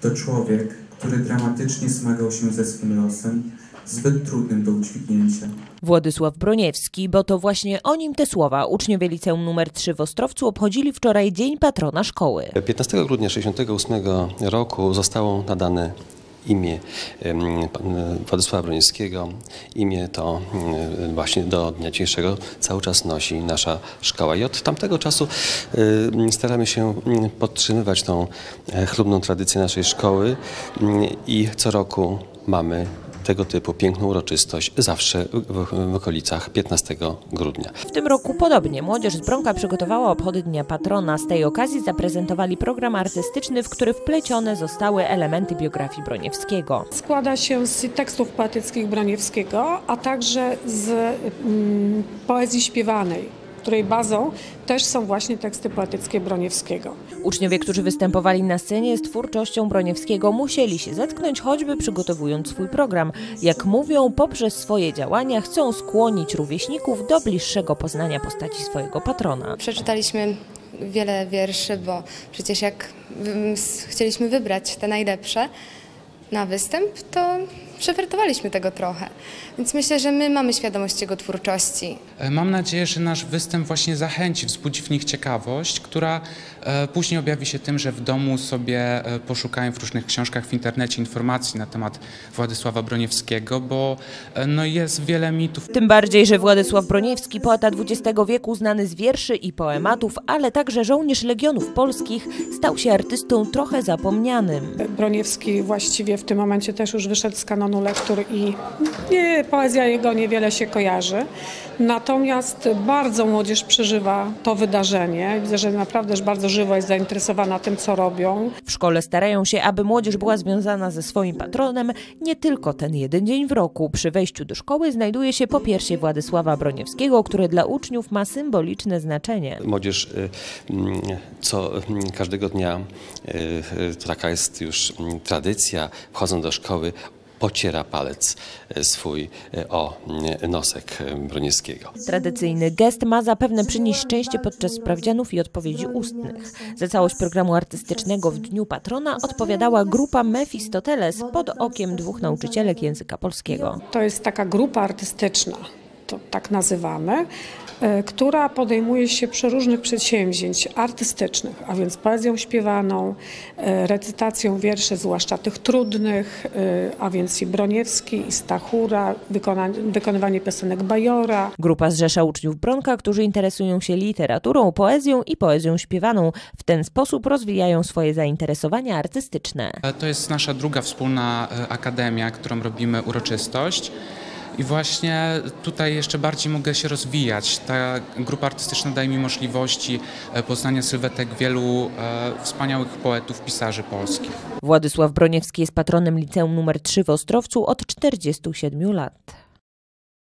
To człowiek, który dramatycznie zmagał się ze swym losem, zbyt trudnym do udźwignięcia. Władysław Broniewski, bo to właśnie o nim te słowa uczniowie liceum nr 3 w Ostrowcu obchodzili wczoraj Dzień Patrona Szkoły. 15 grudnia 1968 roku zostało nadane imię pan Władysława Broniewskiego. Imię to em, właśnie do dnia dzisiejszego cały czas nosi nasza szkoła. I od tamtego czasu em, staramy się em, podtrzymywać tą e, chlubną tradycję naszej szkoły em, i co roku mamy tego typu piękną uroczystość zawsze w, w okolicach 15 grudnia. W tym roku podobnie młodzież z Bronka przygotowała obchody Dnia Patrona. Z tej okazji zaprezentowali program artystyczny, w który wplecione zostały elementy biografii Broniewskiego. Składa się z tekstów poetyckich Broniewskiego, a także z mm, poezji śpiewanej, której bazą też są właśnie teksty poetyckie Broniewskiego. Uczniowie, którzy występowali na scenie z twórczością Broniewskiego, musieli się zetknąć, choćby przygotowując swój program. Jak mówią, poprzez swoje działania chcą skłonić rówieśników do bliższego poznania postaci swojego patrona. Przeczytaliśmy wiele wierszy, bo przecież jak mm, chcieliśmy wybrać te najlepsze na występ, to przewertowaliśmy tego trochę. Więc myślę, że my mamy świadomość jego twórczości. E, Mam nadzieję, że nasz występ właśnie zachęci, wzbudzi w nich ciekawość, która e, później objawi się tym, że w domu sobie e, poszukają w różnych książkach w internecie informacji na temat Władysława Broniewskiego, bo no, jest wiele mitów. Tym bardziej, że Władysław Broniewski, poeta XX wieku, znany z wierszy i poematów, ale także żołnierz Legionów Polskich, stał się artystą trochę zapomnianym. Broniewski właściwie w tym momencie też już wyszedł z kanonu lektur i nie, poezja jego niewiele się kojarzy. Natomiast bardzo młodzież przeżywa to wydarzenie. Widzę, że naprawdę bardzo żywo jest zainteresowana tym, co robią. W szkole starają się, aby młodzież była związana ze swoim patronem nie tylko ten jeden dzień w roku. Przy wejściu do szkoły znajduje się popiersie Władysława Broniewskiego, które dla uczniów ma symboliczne znaczenie. Młodzież y, mm, co mm, każdego dnia, y, y, to taka jest już mm, tradycja, wchodząc do szkoły, pociera palec y, swój y, o mm, nosek Broniewskiego. Tradycyjny gest ma zapewne przynieść szczęście podczas sprawdzianów i odpowiedzi ustnych. Za całość programu artystycznego w Dniu Patrona odpowiadała grupa Mefistoteles pod okiem dwóch nauczycielek języka polskiego. To jest taka grupa artystyczna, to tak nazywamy, e, która podejmuje się przeróżnych przedsięwzięć artystycznych, a więc poezją śpiewaną, e, recytacją wierszy, zwłaszcza tych trudnych, e, a więc i Broniewski, i Stachura, wykona- wykonywanie piosenek Bajora, Grupa zrzesza uczniów Bronka, którzy interesują się literaturą, poezją i poezją śpiewaną. W ten sposób rozwijają swoje zainteresowania artystyczne. E, To jest nasza druga wspólna e, akademia, którą robimy uroczystość. I właśnie tutaj jeszcze bardziej mogę się rozwijać. Ta grupa artystyczna daje mi możliwości e, poznania sylwetek wielu e, wspaniałych poetów, pisarzy polskich. Władysław Broniewski jest patronem liceum nr 3 w Ostrowcu od 47 lat.